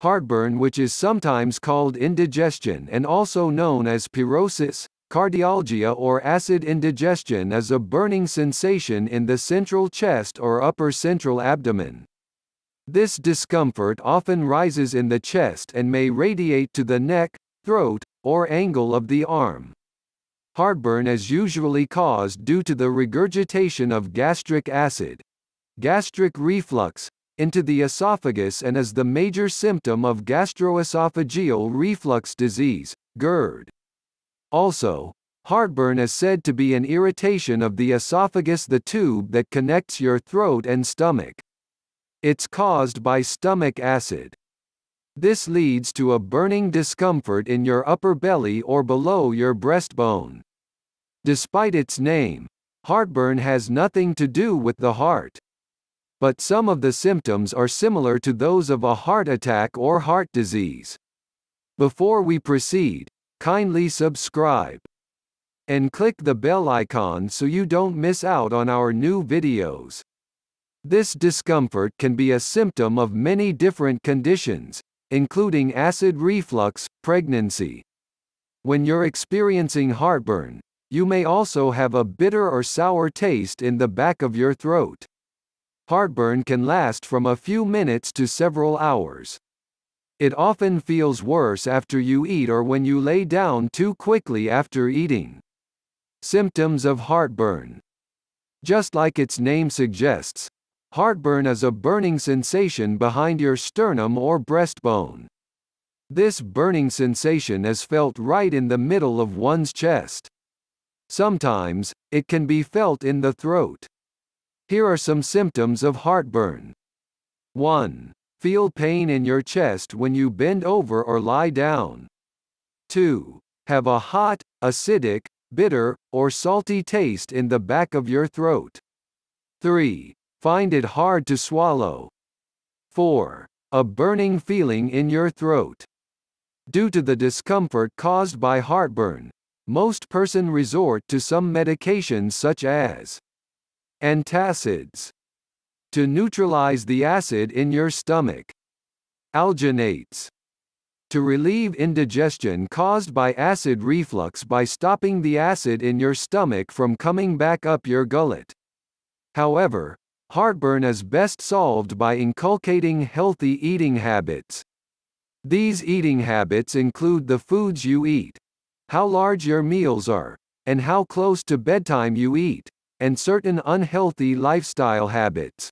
Heartburn which is sometimes called indigestion and also known as pyrosis, cardialgia or acid indigestion is a burning sensation in the central chest or upper central abdomen. This discomfort often rises in the chest and may radiate to the neck, throat, or angle of the arm. Heartburn is usually caused due to the regurgitation of gastric acid, gastric reflux, into the esophagus and is the major symptom of gastroesophageal reflux disease, GERD. Also, heartburn is said to be an irritation of the esophagus the tube that connects your throat and stomach. It's caused by stomach acid. This leads to a burning discomfort in your upper belly or below your breastbone. Despite its name, heartburn has nothing to do with the heart but some of the symptoms are similar to those of a heart attack or heart disease. Before we proceed, kindly subscribe and click the bell icon so you don't miss out on our new videos. This discomfort can be a symptom of many different conditions, including acid reflux, pregnancy. When you're experiencing heartburn, you may also have a bitter or sour taste in the back of your throat. Heartburn can last from a few minutes to several hours. It often feels worse after you eat or when you lay down too quickly after eating. Symptoms of heartburn. Just like its name suggests, heartburn is a burning sensation behind your sternum or breastbone. This burning sensation is felt right in the middle of one's chest. Sometimes, it can be felt in the throat. Here are some symptoms of heartburn. 1. Feel pain in your chest when you bend over or lie down. 2. Have a hot, acidic, bitter, or salty taste in the back of your throat. 3. Find it hard to swallow. 4. A burning feeling in your throat. Due to the discomfort caused by heartburn, most person resort to some medications such as Antacids. To neutralize the acid in your stomach. Alginates. To relieve indigestion caused by acid reflux by stopping the acid in your stomach from coming back up your gullet. However, heartburn is best solved by inculcating healthy eating habits. These eating habits include the foods you eat, how large your meals are, and how close to bedtime you eat and certain unhealthy lifestyle habits.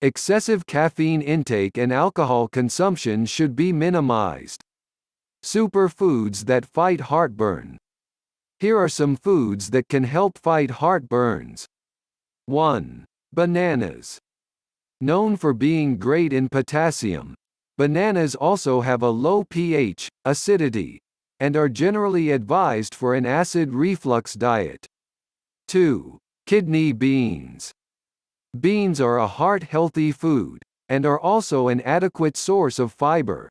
Excessive caffeine intake and alcohol consumption should be minimized. Superfoods that fight heartburn. Here are some foods that can help fight heartburns. 1. Bananas. Known for being great in potassium, bananas also have a low pH, acidity, and are generally advised for an acid reflux diet. 2. Kidney beans. Beans are a heart-healthy food, and are also an adequate source of fiber.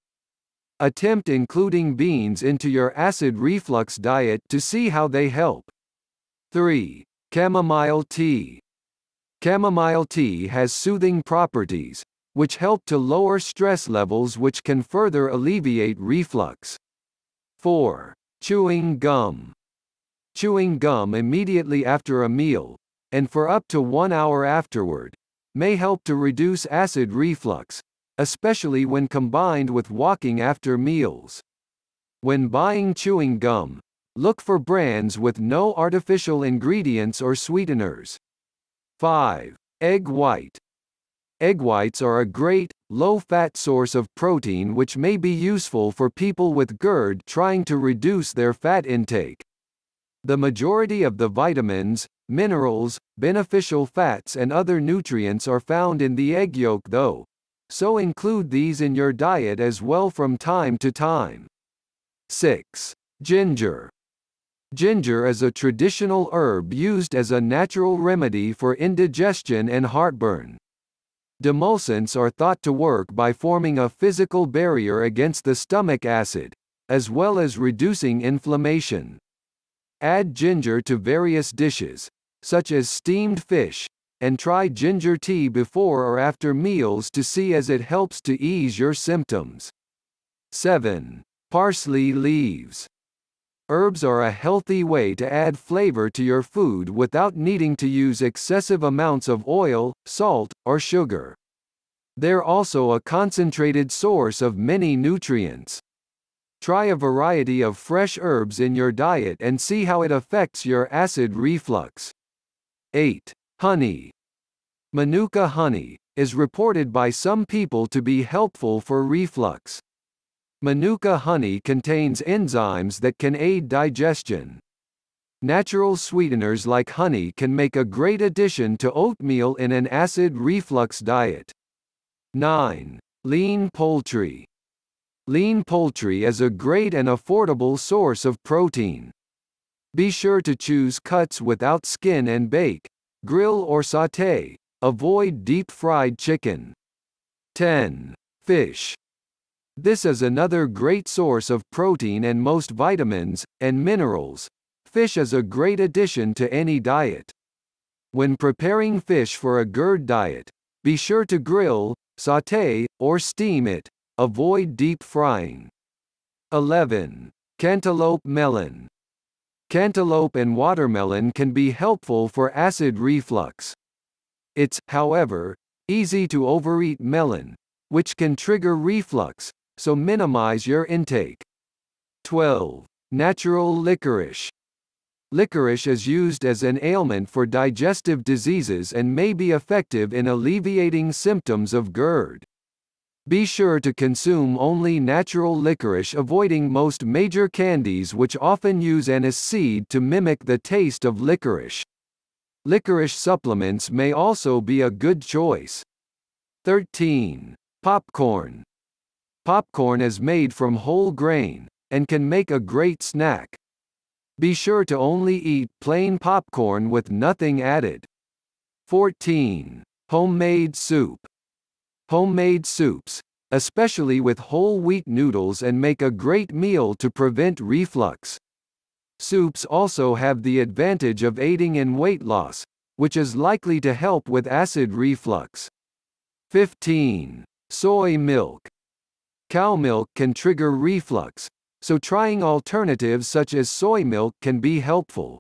Attempt including beans into your acid reflux diet to see how they help. 3. Chamomile tea. Chamomile tea has soothing properties, which help to lower stress levels which can further alleviate reflux. 4. Chewing gum. Chewing gum immediately after a meal, and for up to one hour afterward, may help to reduce acid reflux, especially when combined with walking after meals. When buying chewing gum, look for brands with no artificial ingredients or sweeteners. 5. Egg white. Egg whites are a great, low-fat source of protein which may be useful for people with GERD trying to reduce their fat intake. The majority of the vitamins, minerals, beneficial fats and other nutrients are found in the egg yolk though. So include these in your diet as well from time to time. 6. Ginger. Ginger is a traditional herb used as a natural remedy for indigestion and heartburn. Demulcents are thought to work by forming a physical barrier against the stomach acid, as well as reducing inflammation. Add ginger to various dishes, such as steamed fish, and try ginger tea before or after meals to see as it helps to ease your symptoms. 7. Parsley leaves. Herbs are a healthy way to add flavor to your food without needing to use excessive amounts of oil, salt, or sugar. They're also a concentrated source of many nutrients. Try a variety of fresh herbs in your diet and see how it affects your acid reflux. 8. Honey. Manuka honey is reported by some people to be helpful for reflux. Manuka honey contains enzymes that can aid digestion. Natural sweeteners like honey can make a great addition to oatmeal in an acid reflux diet. 9. Lean poultry. Lean poultry is a great and affordable source of protein. Be sure to choose cuts without skin and bake, grill or sauté. Avoid deep-fried chicken. 10. Fish. This is another great source of protein and most vitamins, and minerals. Fish is a great addition to any diet. When preparing fish for a GERD diet, be sure to grill, sauté, or steam it. Avoid deep frying. 11. Cantaloupe melon. Cantaloupe and watermelon can be helpful for acid reflux. It's, however, easy to overeat melon, which can trigger reflux, so minimize your intake. 12. Natural licorice. Licorice is used as an ailment for digestive diseases and may be effective in alleviating symptoms of GERD. Be sure to consume only natural licorice avoiding most major candies which often use anise seed to mimic the taste of licorice. Licorice supplements may also be a good choice. 13. Popcorn. Popcorn is made from whole grain, and can make a great snack. Be sure to only eat plain popcorn with nothing added. 14. Homemade soup. Homemade soups, especially with whole wheat noodles and make a great meal to prevent reflux. Soups also have the advantage of aiding in weight loss, which is likely to help with acid reflux. 15. Soy milk. Cow milk can trigger reflux, so trying alternatives such as soy milk can be helpful.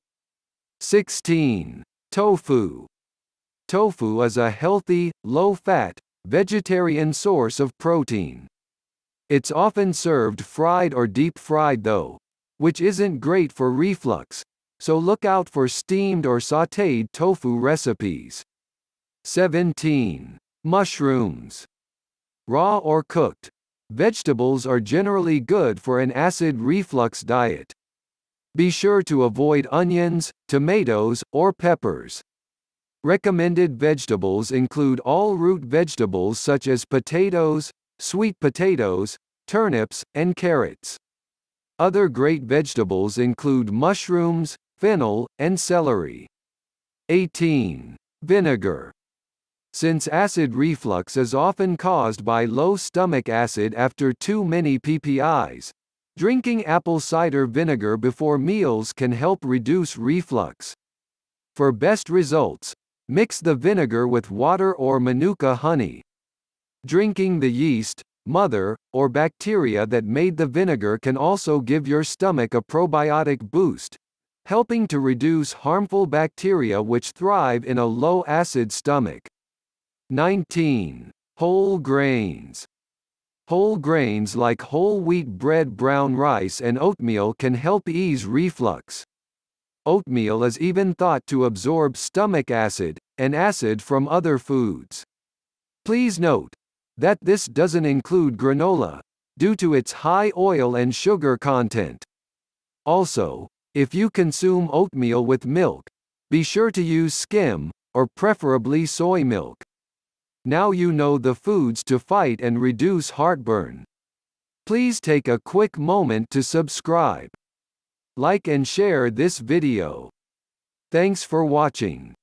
16. Tofu. Tofu is a healthy, low-fat, vegetarian source of protein. It's often served fried or deep-fried though, which isn't great for reflux, so look out for steamed or sautéed tofu recipes. 17. Mushrooms. Raw or cooked, Vegetables are generally good for an acid reflux diet. Be sure to avoid onions, tomatoes, or peppers. Recommended vegetables include all root vegetables such as potatoes, sweet potatoes, turnips, and carrots. Other great vegetables include mushrooms, fennel, and celery. 18. Vinegar. Since acid reflux is often caused by low stomach acid after too many PPIs, drinking apple cider vinegar before meals can help reduce reflux. For best results, mix the vinegar with water or manuka honey. Drinking the yeast, mother, or bacteria that made the vinegar can also give your stomach a probiotic boost, helping to reduce harmful bacteria which thrive in a low-acid stomach. 19. Whole grains. Whole grains like whole wheat bread brown rice and oatmeal can help ease reflux. Oatmeal is even thought to absorb stomach acid, and acid from other foods. Please note that this doesn't include granola, due to its high oil and sugar content. Also, if you consume oatmeal with milk, be sure to use skim, or preferably soy milk. Now you know the foods to fight and reduce heartburn. Please take a quick moment to subscribe. Like and share this video. Thanks for watching.